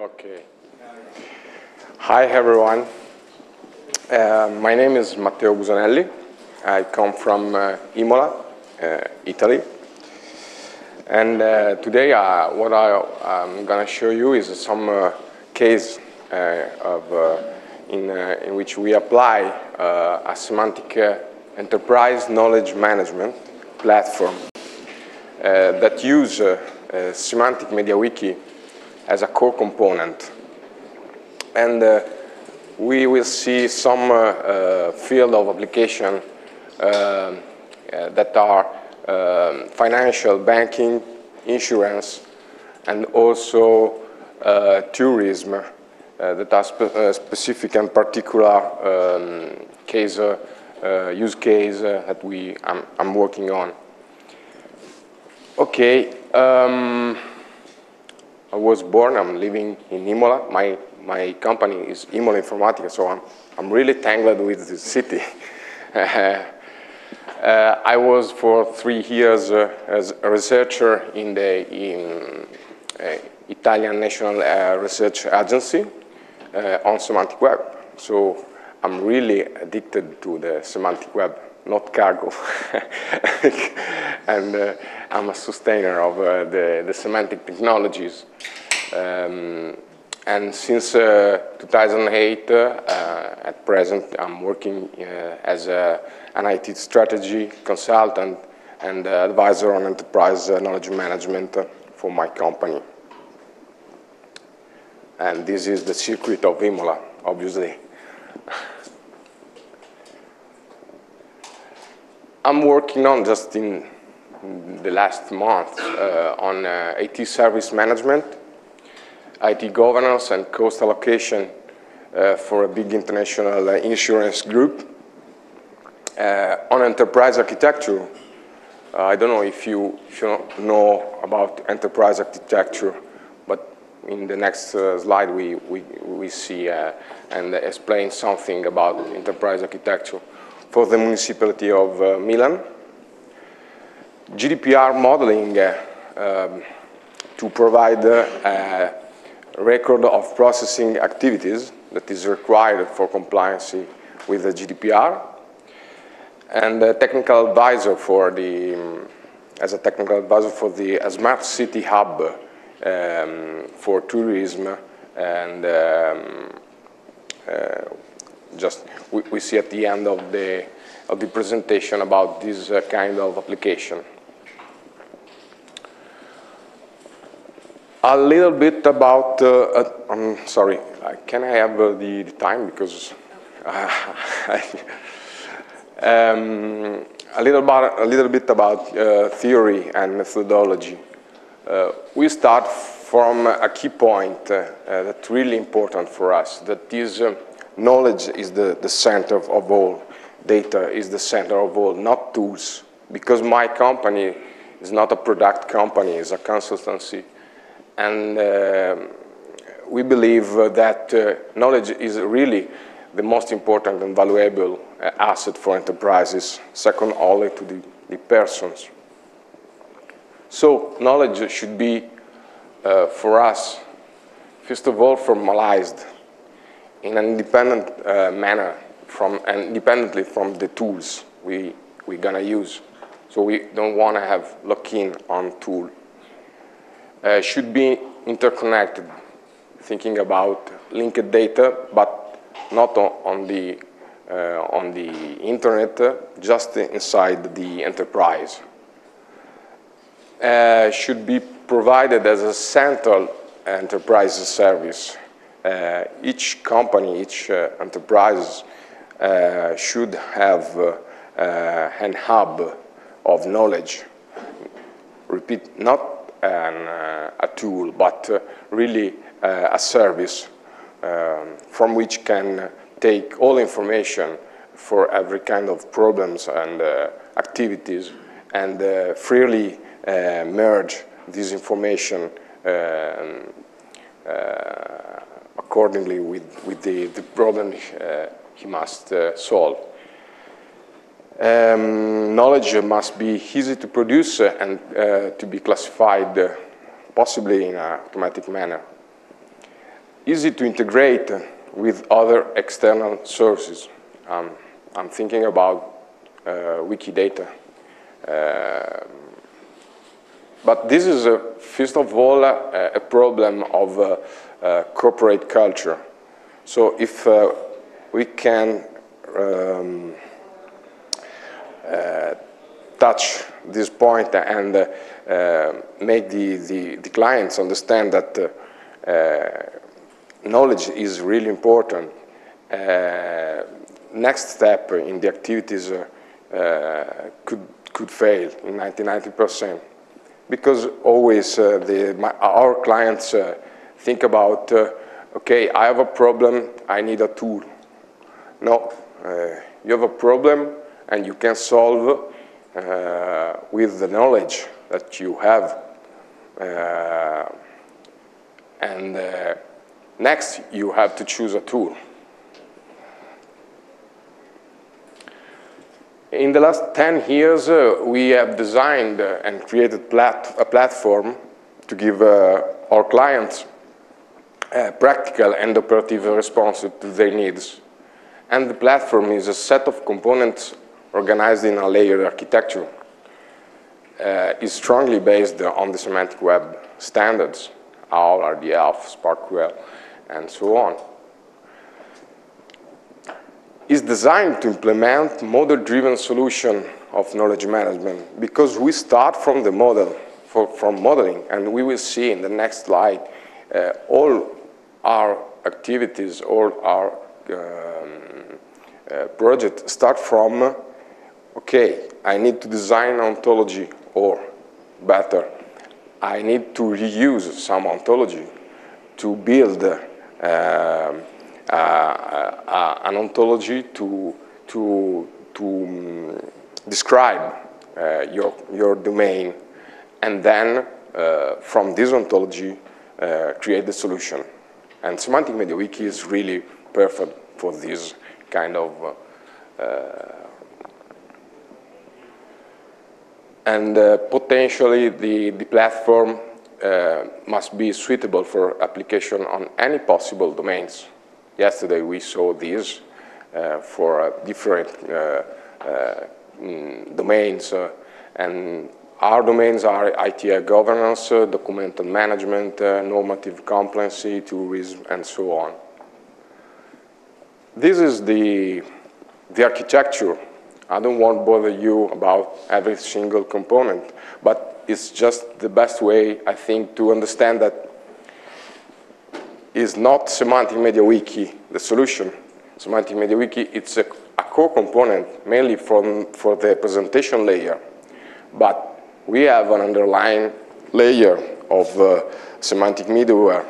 Okay. Hi, everyone. Uh, my name is Matteo Busanelli. I come from uh, Imola, uh, Italy. And uh, today, uh, what I, am going to show you is some uh, case of, in, in which we apply a semantic enterprise knowledge management platform that use semantic MediaWiki as a core component. And uh, we will see some uh, uh, field of application that are um, financial, banking, insurance, and also tourism that are spe specific and particular um, case, use case that we, I'm, I'm working on. Okay. Um, I was born, I'm living in Imola. My, my company is Imola Informatica, so I'm, I'm really tangled with the city. uh, I was for three years uh, as a researcher in the in, uh, Italian National uh, Research Agency uh, on semantic web. So I'm really addicted to the semantic web, not cargo. and uh, I'm a sustainer of uh, the, the semantic technologies. Um, and since uh, 2008, uh, at present, I'm working uh, as a, an IT strategy consultant and advisor on enterprise knowledge management for my company. And this is the secret of Imola, obviously. I'm working on just in the last month uh, on uh, IT service management, IT governance and cost allocation uh, for a big international uh, insurance group. Uh, on enterprise architecture, uh, I don't know if you, if you know about enterprise architecture, but in the next slide we, we, we see and explain something about enterprise architecture for the municipality of Milan. GDPR modeling uh, um, to provide a record of processing activities that is required for compliance with the GDPR, and a technical advisor for the, um, as a technical advisor for the Smart City Hub um, for tourism and um, uh, just we, we, see at the end of the, of the presentation about this uh, kind of application. A little bit about, uh, uh, I'm sorry, uh, can I have uh, the, the, time because uh, um, a, little about, a little bit about uh, theory and methodology. we start from a key point that's really important for us, that is knowledge is the, the center of, all, data is the center of all, not tools. Because my company is not a product company, it's a consultancy and uh, we believe that uh, knowledge is really the most important and valuable uh, asset for enterprises, second only to the, the persons. So knowledge should be, uh, for us, first of all, formalized in an independent uh, manner from, and independently from the tools we, we're to use. So we don't want to have lock-in on tool uh, should be interconnected, thinking about linked data, but not on, on the, uh, on the internet, just inside the enterprise. Uh, should be provided as a central enterprise service. Uh, each company, each uh, enterprise should have an hub of knowledge. Repeat, not an, uh, a tool, but uh, really uh, a service um, from which can take all information for every kind of problems and activities and freely merge this information um, accordingly with, with the, the problem uh, he must uh, solve. Um, knowledge must be easy to produce and uh, to be classified possibly in an automatic manner. easy to integrate with other external sources. Um, I'm thinking about uh, Wikidata. Uh, but this is, first of all, uh, a problem of uh, corporate culture. So if we can um, touch this point and make the, the, the, clients understand that knowledge is really important. Uh, next step in the activities uh, uh, could, could fail in 90-90% because always the, my, our clients think about, okay, I have a problem, I need a tool. No, you have a problem and you can solve uh, with the knowledge that you have. Uh, and uh, Next, you have to choose a tool. In the last 10 years, uh, we have designed uh, and created plat a platform to give uh, our clients practical and operative response to their needs. And the platform is a set of components organized in a layered architecture. Uh, is strongly based on the semantic web standards, OWL, RDF, SPARQL, and so on, is designed to implement model-driven solution of knowledge management because we start from the model, for, from modeling, and we will see in the next slide uh, all our activities, all our um, uh, start from, okay, I need to design ontology, or better, I need to reuse some ontology to build um, uh, uh, an ontology to, to, to um, describe uh, your, your domain and then from this ontology create the solution. And Semantic MediaWiki is really perfect for this kind of uh, and uh, potentially the, the platform uh, must be suitable for application on any possible domains. Yesterday we saw this uh, for uh, different uh, uh, mm, domains and our domains are ITL uh, governance, uh, documental management, uh, normative compliancy, tourism, and so on. This is the, the architecture. I don't want to bother you about every single component, but it's just the best way, I think, to understand that is not Semantic MediaWiki the solution. Semantic MediaWiki, it's a, a core component mainly from, for the presentation layer. But we have an underlying layer of uh, semantic middleware,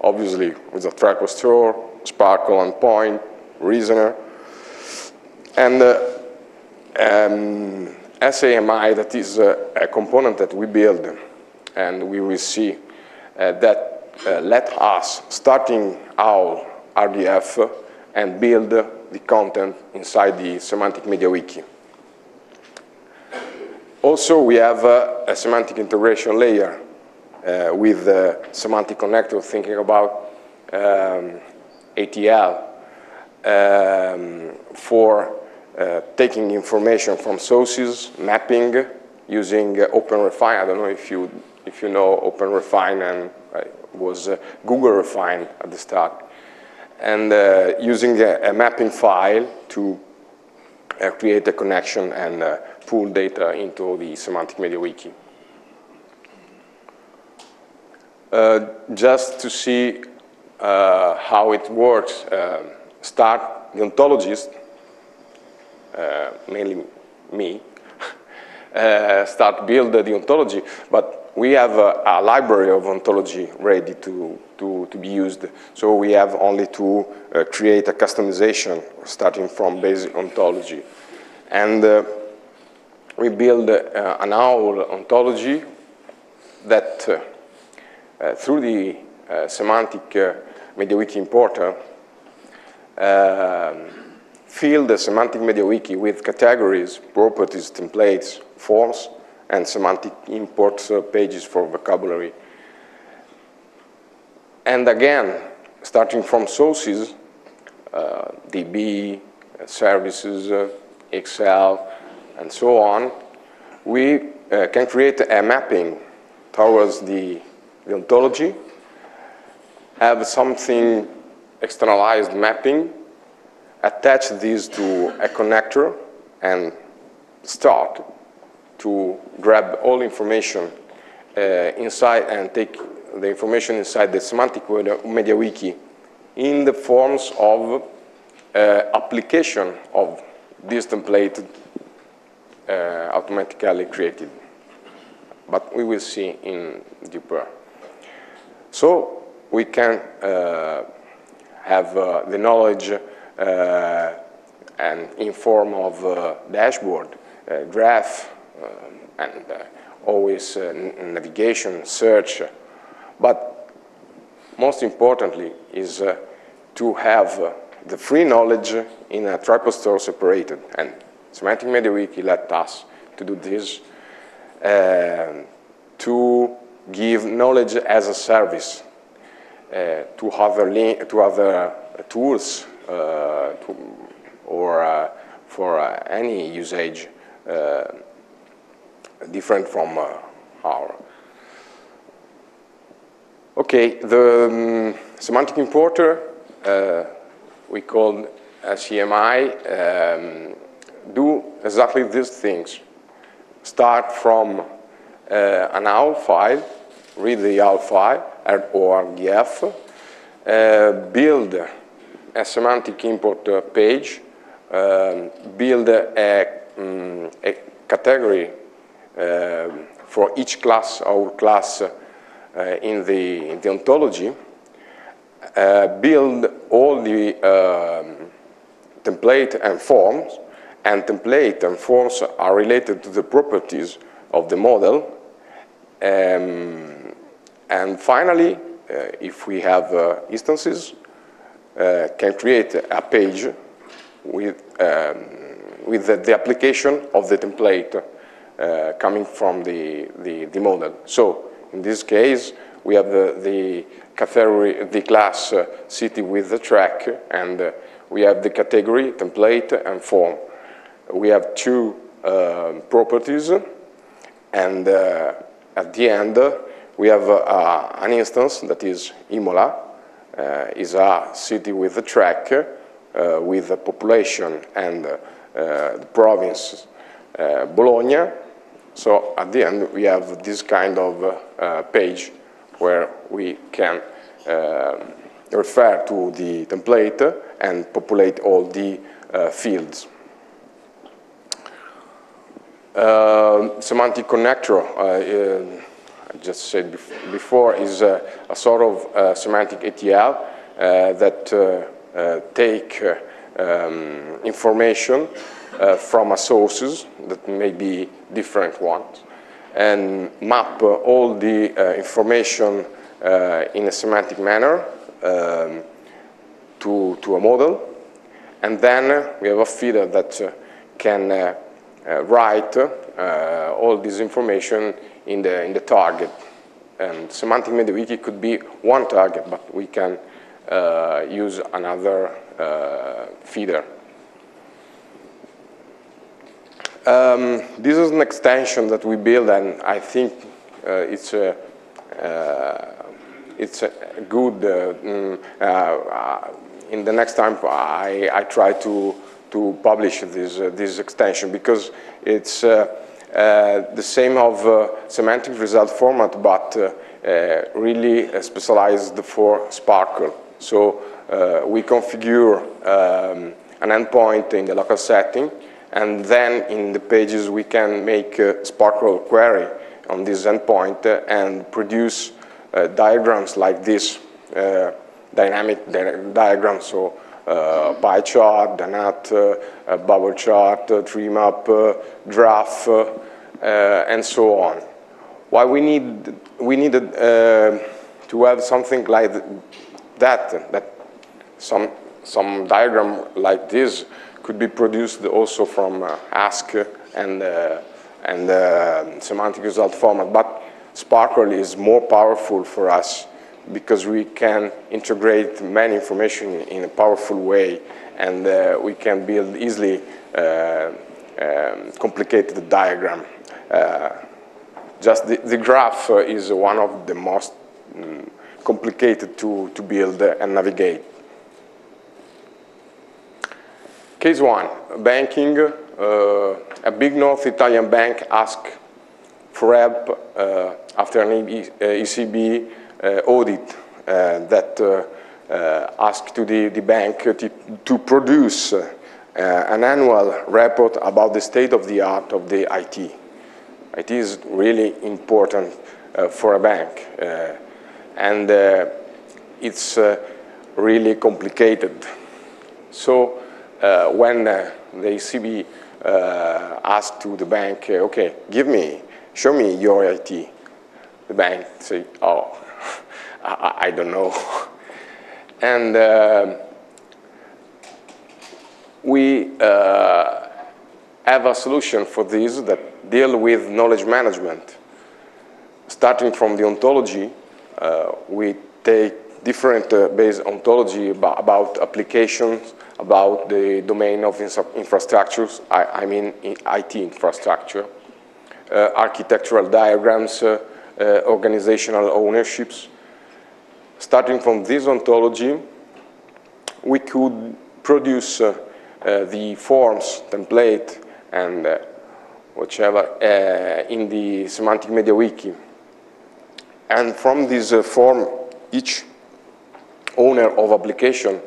obviously with a triple store, SPARQL endpoint, reasoner. And uh, um, SAMI, that is a, a component that we build, and we will see uh, that uh, let us, starting our RDF, and build the content inside the Semantic MediaWiki. Also, we have uh, a semantic integration layer uh, with the semantic connector thinking about um, ETL um, for uh, taking information from sources, mapping, using uh, OpenRefine. I don't know if you, if you know OpenRefine and uh, was uh, Google Refine at the start. And using a, a, mapping file to create a connection and pull data into the Semantic MediaWiki. just to see how it works, start the ontologist uh, mainly me, uh, start build the ontology, but we have a, a, library of ontology ready to, to, to be used. So we have only to uh, create a customization starting from basic ontology. And uh, we build uh, an OWL ontology that uh, through the semantic MediaWiki importer um, fill the semantic MediaWiki with categories, properties, templates, forms, and semantic import uh, pages for vocabulary. And again, starting from sources, uh, DB, services, uh, Excel, and so on, we uh, can create a mapping towards the, the ontology, have something externalized mapping, attach this to a connector, and start to grab all information uh, inside and take the information inside the semantic MediaWiki in the forms of uh, application of this template automatically created. But we will see in deeper. So we can uh, have uh, the knowledge uh, and in form of uh, dashboard, graph, and always navigation, search. But most importantly is to have the free knowledge in a triple store separated. And Semantic MediaWiki let us to do this, uh, to give knowledge as a service uh, to other, to other tools uh, to, or uh, for uh, any usage different from our. Okay, the um, semantic importer we call CMI um, do exactly these things. Start from uh, an OWL file, read the OWL file, or RDF, uh, build a semantic import uh, page, um, build a, um, a category uh, for each class or class uh, in, the, in the ontology, uh, build all the um, template and forms, and template and forms are related to the properties of the model. Um, and finally, uh, if we have uh, instances, uh, can create a page with, um, with the, the, application of the template uh, coming from the, the, the model. So in this case, we have the, the category, the class uh, city with the track, and uh, we have the category, template, and form. We have two uh, properties, and uh, at the end, we have uh, an instance that is Imola, uh, is a city with a track, with a population and the province Bologna. So at the end, we have this kind of page where we can uh, refer to the template and populate all the fields. Uh, semantic connector, uh, I just said bef before, is a sort of uh, semantic ETL uh, that take um, information from a sources that may be different ones and map all the uh, information uh, in a semantic manner um, to, to a model. And then we have a feeder that uh, can write all this information in the, in the target. And semantic MediaWiki could be one target, but we can uh, use another uh, feeder. Um, this is an extension that we build, and I think uh, it's a uh, it's a good. Uh, mm, uh, in the next time, I, I try to to publish this uh, this extension because it's uh, the same of semantic result format, but really specialized for SPARQL. So we configure um, an endpoint in the local setting and then in the pages, we can make a SPARQL query on this endpoint and produce uh, diagrams like this, uh, dynamic di diagrams, so uh, pie chart, donut, uh, bubble chart, uh, tree map, uh, graph, uh, and so on. Why we need we needed to have something like that, that some some diagram like this could be produced also from uh, ASC and, uh, and uh, semantic result format. But SPARQL is more powerful for us because we can integrate many information in a powerful way and uh, we can build easily uh, um, complicated diagram. Uh, just the, the graph uh, is one of the most um, complicated to, to build and navigate. Case one, banking. Uh, a big North Italian bank asked for help uh, after an ECB Uh, audit uh, that uh, asked to the, the bank to, to produce an annual report about the state of the art of the IT. It is really important for a bank and uh, it's uh, really complicated. So uh, when the ECB asked to the bank, okay, give me, show me your IT, the bank say, oh, I, I don't know. and uh, we uh, have a solution for this that deal with knowledge management. Starting from the ontology, uh, we take different uh, base ontology about, about, applications, about the domain of infrastructures, I, I mean IT infrastructure, uh, architectural diagrams, organizational ownerships. Starting from this ontology, we could produce uh, uh, the forms, template, and uh, whichever in the Semantic MediaWiki. And from this uh, form, each owner of application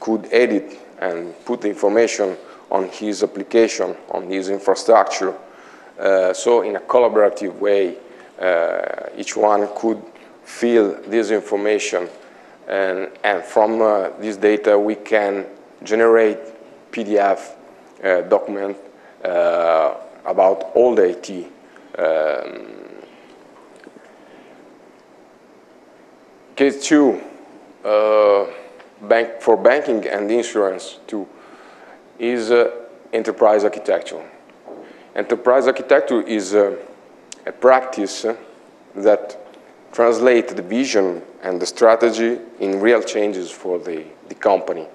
could edit and put the information on his application, on his infrastructure. Uh, so in a collaborative way, uh, each one could fill this information and, and from uh, this data we can generate PDF uh, document uh, about all the IT. Um, Case two, uh, bank, for banking and insurance too, is uh, enterprise architecture. Enterprise architecture is uh, a practice that translates the vision and the strategy in real changes for the, the company.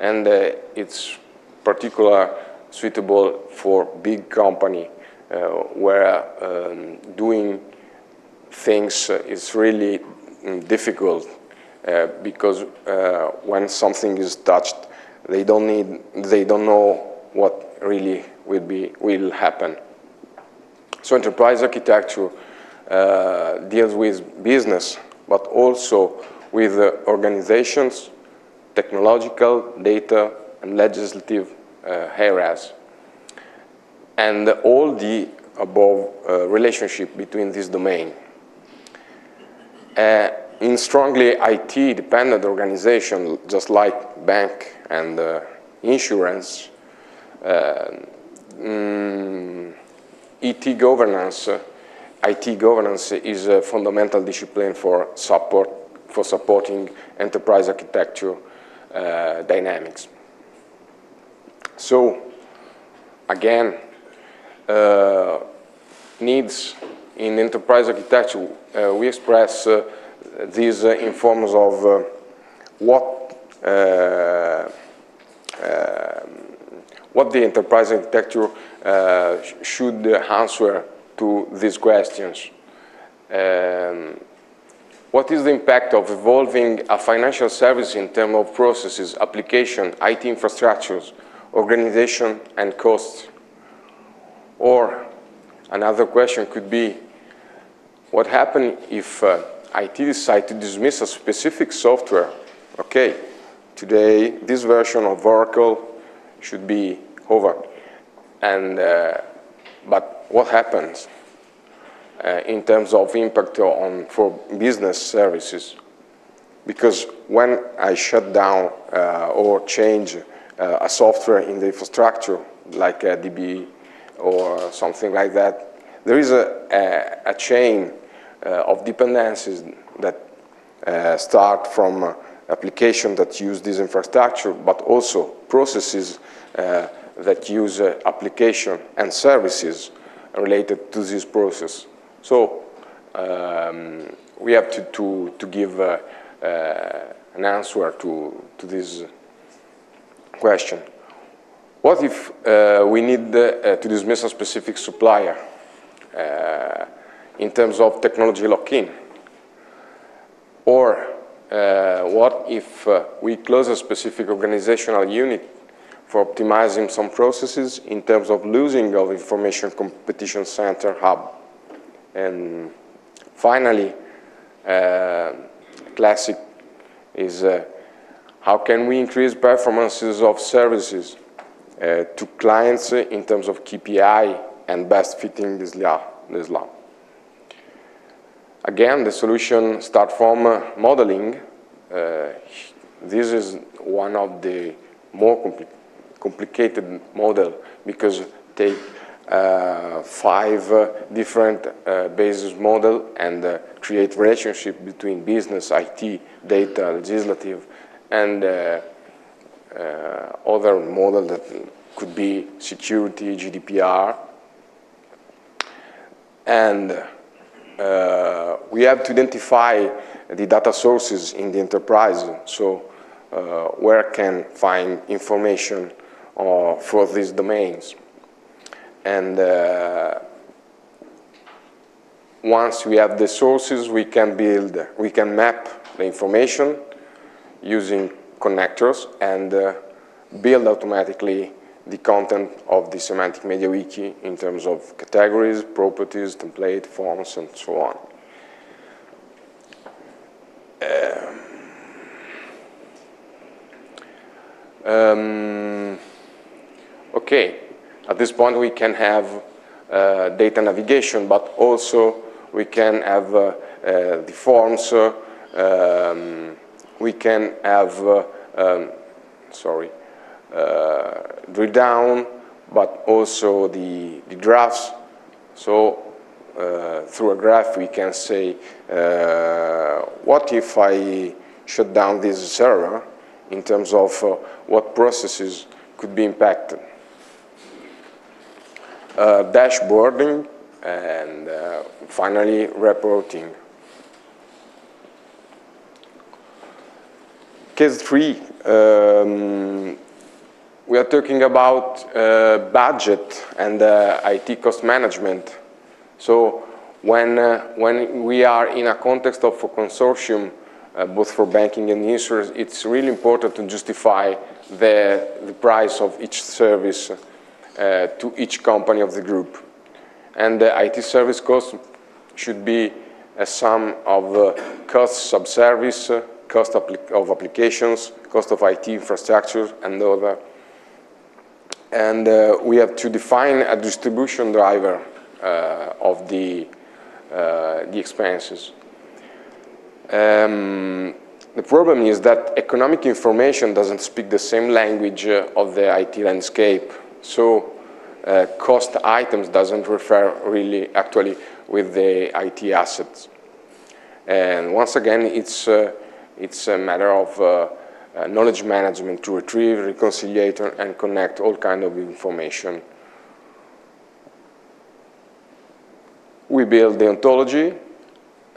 And uh, it's particular suitable for big company uh, where um, doing things is really difficult uh, because uh, when something is touched, they don't need, they don't know what really will be will happen. So enterprise architecture uh, deals with business, but also with uh, organizations, technological, data, and legislative uh, areas, and all the above uh, relationship between this domain. Uh, in strongly IT-dependent organization, just like bank and uh, insurance, uh, mm, IT governance, uh, IT governance is a fundamental discipline for support for supporting enterprise architecture uh, dynamics. So, again, uh, needs in enterprise architecture, uh, we express uh, these uh, in forms of what what the enterprise architecture should answer to these questions. Um, what is the impact of evolving a financial service in terms of processes, application, IT infrastructures, organization, and costs? Or another question could be, what happens if uh, IT decides to dismiss a specific software? Okay, today this version of Oracle should be over. And, uh, but what happens uh, in terms of impact on, for business services? Because when I shut down uh, or change uh, a software in the infrastructure, like a DB or something like that, there is a, a, a chain uh, of dependencies that uh, start from uh, applications that use this infrastructure, but also processes that use application and services related to this process. So um, we have to, to, to give uh, uh, an answer to, to this question. What if uh, we need uh, to dismiss a specific supplier uh, in terms of technology lock-in? Or uh, what if uh, we close a specific organizational unit for optimizing some processes in terms of losing of information competition center hub? And finally, uh, classic is uh, how can we increase performances of services uh, to clients in terms of KPI and best fitting this law. This law. Again, the solution start from modeling. Uh, this is one of the more compli complicated model because take uh, five uh, different uh, basis model and uh, create relationship between business, IT, data, legislative, and uh, other model that could be security, GDPR. And uh, we have to identify the data sources in the enterprise. So uh, where can find information uh, for these domains. And uh, once we have the sources, we can build, we can map the information using connectors and uh, build automatically the content of the semantic MediaWiki in terms of categories, properties, template, forms, and so on. Um, um, okay, at this point we can have uh, data navigation, but also we can have uh, uh, the forms, uh, um, we can have, uh, um, sorry, uh, drill down, but also the, the graphs. So through a graph, we can say, what if I shut down this server in terms of what processes could be impacted? Uh, dashboarding, and uh, finally reporting. Case three, um, we are talking about uh, budget and uh, IT cost management. So when, uh, when we are in a context of a consortium, uh, both for banking and insurance, it's really important to justify the, the price of each service uh, to each company of the group. And the IT service cost should be a sum of uh, costs of service, cost of applications, cost of IT infrastructure, and other and uh, we have to define a distribution driver uh, of the, uh, the expenses. Um, the problem is that economic information doesn't speak the same language uh, of the IT landscape. So uh, cost items doesn't refer really actually with the IT assets. And once again, it's, uh, it's a matter of uh, knowledge management to retrieve, reconciliate, and connect all kind of information. We build the ontology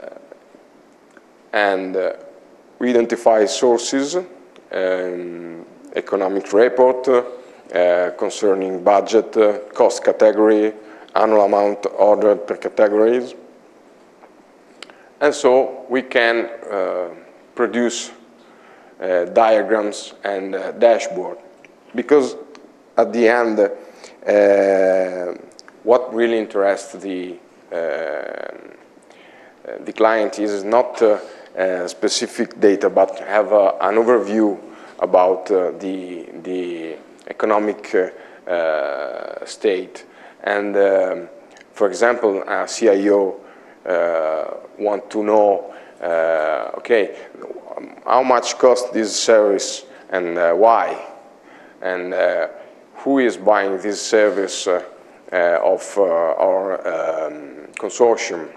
uh, and uh, we identify sources, um, economic report uh, concerning budget, uh, cost category, annual amount ordered per categories. And so we can uh, produce uh, diagrams and uh, dashboard. Because at the end, uh, what really interests the, the client is not specific data, but have an overview about the, the economic state. And um, for example, a CIO uh, want to know, uh, okay, how much cost this service and uh, why, and uh, who is buying this service uh, uh of uh, our um, consortium.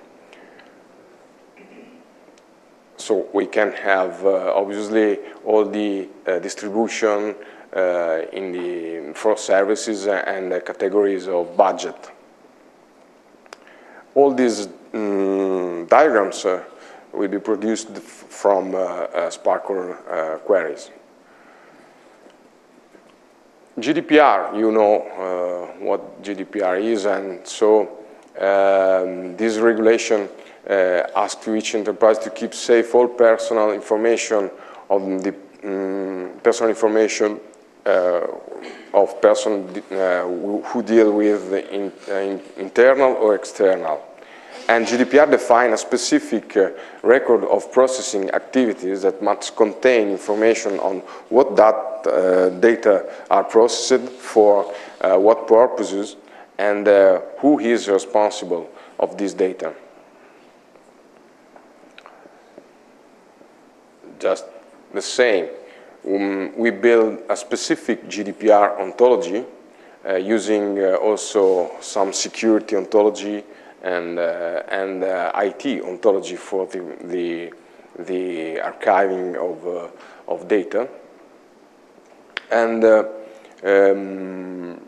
So we can have uh, obviously all the distribution in the for services and categories of budget. All these um, diagrams will be produced from SPARQL queries. GDPR, you know what GDPR is, and so um, this regulation uh, asks each enterprise to keep safe all personal information of the um, personal information uh, of person uh, who deal with in, in internal or external. And GDPR defines a specific uh, record of processing activities that must contain information on what that uh, data are processed for uh, what purposes and uh, who is responsible of this data. Just the same. Um, we build a specific GDPR ontology uh, using uh, also some security ontology and, uh, and uh, IT ontology for the, the, the archiving of, uh, of data. And um,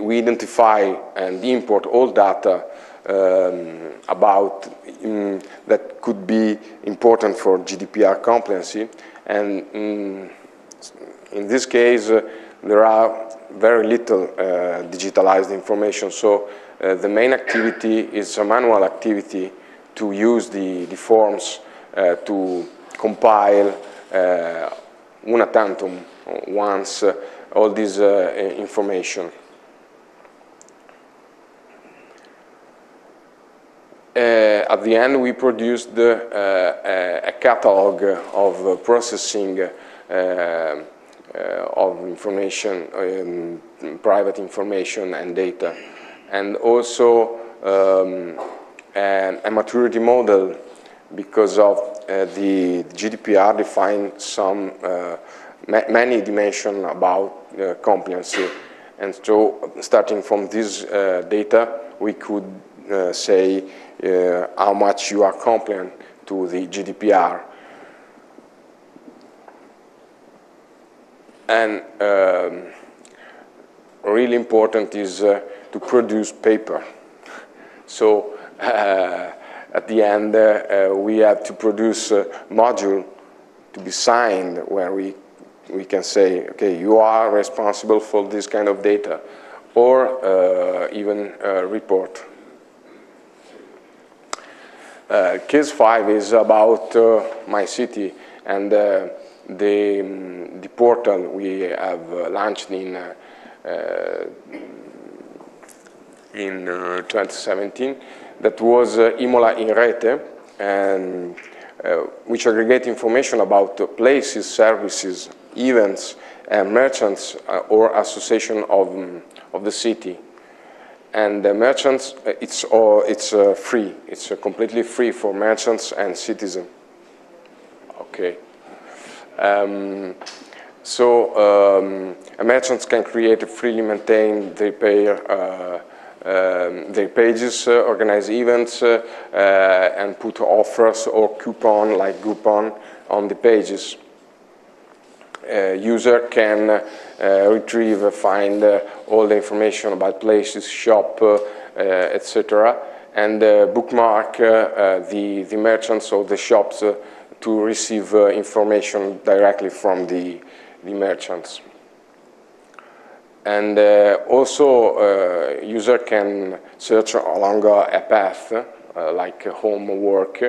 we identify and import all data um, about um, that could be important for GDPR compliancy. And um, in this case, uh, there are very little uh, digitalized information. So uh, the main activity is a manual activity to use the, the forms uh, to compile una tantum once all this information. At the end, we produced a catalog of processing of information, um, private information and data and also um, a, a, maturity model because of uh, the GDPR define some uh, ma many dimensions about uh. And so starting from this uh, data, we could uh, say uh, how much you are compliant to the GDPR. And um, really important is to produce paper. So uh, at the end, uh, uh, we have to produce a module to be signed where we, we can say, okay, you are responsible for this kind of data, or uh, even a report. Uh, 5 is about uh, my city and the, um, the portal we have launched in in uh, 2017 that was uh, Imola in Rete, and, uh, which aggregate information about places, services, events, and merchants or association of, um, of the city. And the merchants, it's, all, it's free. It's completely free for merchants and citizens. Okay. Um, so um, merchants can create freely maintained repair uh, um, their pages, uh, organize events, uh, uh, and put offers or coupon like Groupon on the pages. User can uh, retrieve, find uh, all the information about places, shop, uh, etc., and bookmark the, the merchants or the shops to receive information directly from the, the merchants. And uh, also, uh, user can search along a path, uh, like home work,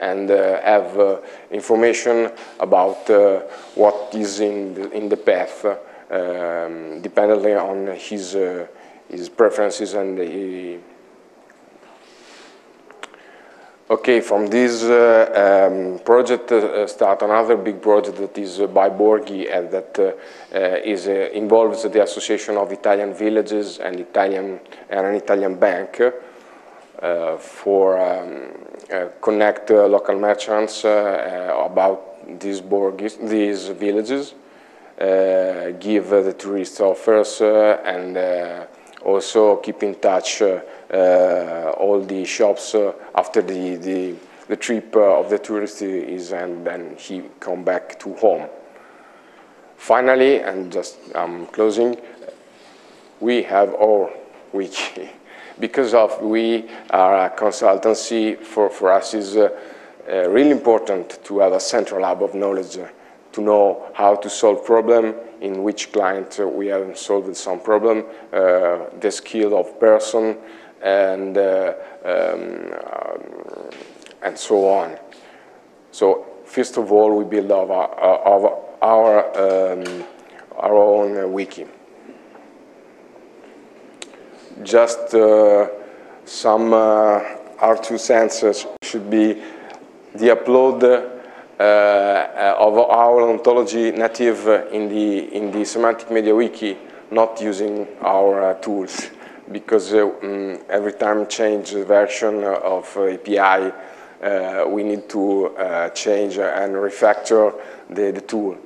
and uh, have uh, information about uh, what is in the, in the path, um, dependently on his, his preferences and the, Okay, from this uh, um, project uh, start another big project that is uh, by Borghi and that is, involves the Association of Italian Villages and, Italian, and an Italian bank for um, connect local merchants about these, these villages, give the tourist offers and also keep in touch uh, all the shops uh, after the, the, the trip uh, of the tourist is and then he come back to home. Finally, and just um, closing, we have our wiki. because of we are a consultancy, for, for us is uh, uh, really important to have a central hub of knowledge uh, to know how to solve problem, in which client uh, we have solved some problem, uh, the skill of person, and, uh, um, and so on. So first of all, we build our, our, our, um, our own wiki. Just uh, some uh, our two sensors should be the upload uh, of our ontology native in the in the semantic MediaWiki, not using our tools, because um, every time change version of API, uh, we need to uh, change and refactor the, the tool.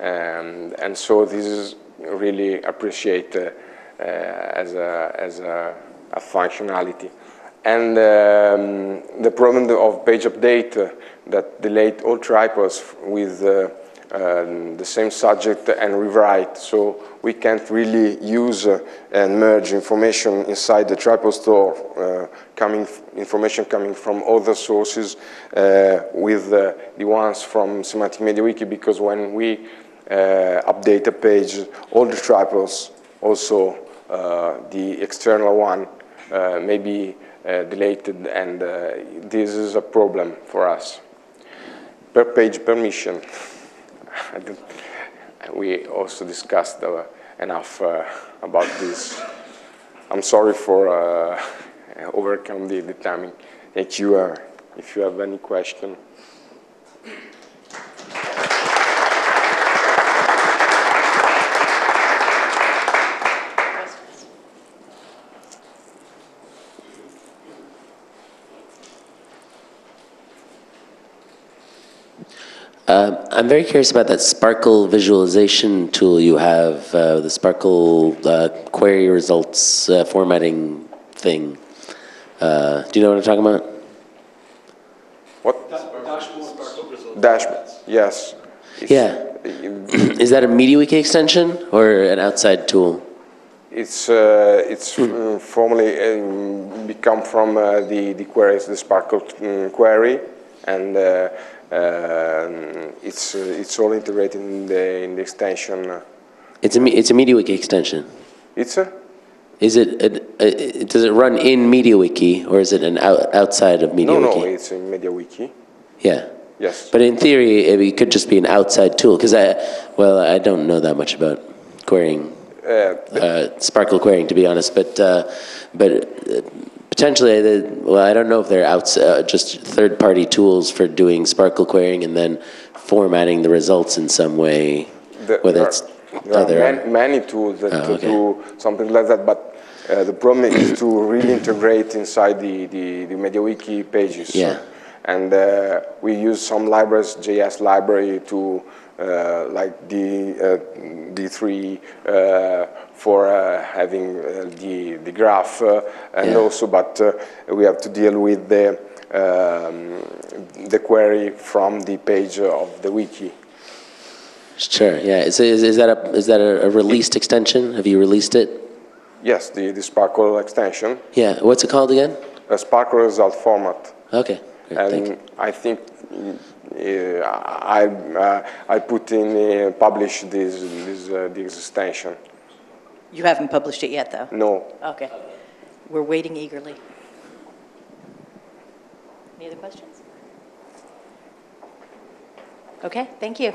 Um, and so this is really appreciate uh, as, a, as a, a functionality. And um, the problem of page update uh, that delayed all triples with uh, um, the same subject and rewrite. So we can't really use uh, and merge information inside the triple store, uh, coming information coming from other sources uh, with uh, the ones from Semantic MediaWiki, because when we uh, update a page, all the triples, also uh, the external one, may be deleted, and this is a problem for us. Per page permission. we also discussed uh, enough uh, about this. I'm sorry for uh, overcome the, the timing. Thank you. Uh, if you have any question. Uh, I'm very curious about that SPARQL visualization tool you have, uh, the SPARQL uh, query results uh, formatting thing. Uh, do you know what I'm talking about? What? Dashboard. Yes. It's, Yeah. Is that a MediaWiki extension or an outside tool? It's uh, it's uh, formally um, become from uh, the the queries the SPARQL um, query and. Uh, it's uh, it's all integrated in the in the extension. It's a it's a MediaWiki extension. It's a Is it a, a, does it run in MediaWiki or is it an out, outside of MediaWiki? no no, it's in MediaWiki. Yeah. Yes. But in theory, it it could just be an outside tool, because I, well, I don't know that much about querying, Uh, uh, SPARQL querying, to be honest, but, uh, but uh, potentially, the- well, I don't know if they're outs, uh, just third-party tools for doing SPARQL querying and then formatting the results in some way, the- whether there it's are, are other. man- many tools that Oh, okay. do something like that, but uh, the problem is to really integrate inside the the, the MediaWiki pages. Yeah. And uh, we use some libraries, JS library to like the uh, D3 uh, for uh, having uh, the the graph, uh, and Yeah. also, but uh, we have to deal with the um, the query from the page of the wiki. Sure, yeah, is, is is that a, is that a released extension? Have you released it? Yes, the, the SPARQL extension, Yeah, what's it called again? a SPARQL result format. Okay, great, thank. And I think uh, I, uh, I put in, uh, publish this, this, uh, this extension. You haven't published it yet, though? No, Okay. We're waiting eagerly. Any other questions? Okay, thank you.